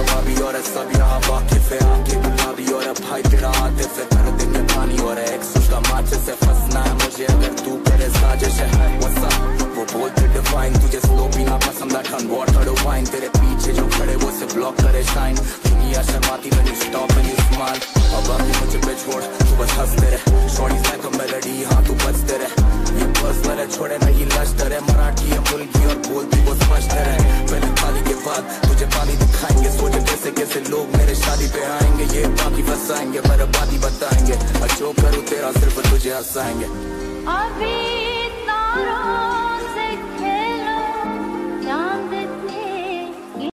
नवाबी और सब यहाँ वाकिफ है आके गुलाबी और भाई तेरा आतिफ है कर देंगे पानी और एक्स उसका माचे से फंसना है मुझे अगर तू करे साजिश है वसा वो बोलते डिफाइन तुझे स्लो पीना पसंद है ठंड वाटर वाइन तेरे पीछे जो खड़े वो से ब्लॉक करे शाइन दुनिया शर्माती when you? Stop and you अब बाकी मुझे पे छोड़ तू बस हँसते रह शॉर्ट लाइक अ मेलोडी हाँ तू बचते रह ये पर्सनल है छोड़े नहीं लश्तर है मराठी है मुल्की और बोलती वो स्पष्ट है पहले थाली के बाद तुझे पानी कैसे कैसे लोग मेरे शादी पे आएँगे? ये बाकी फंसाएँगे बर्बादी बताएँगे। और जो करूँ तेरा सिर्फ़ तुझे हंसाएँगे। अभी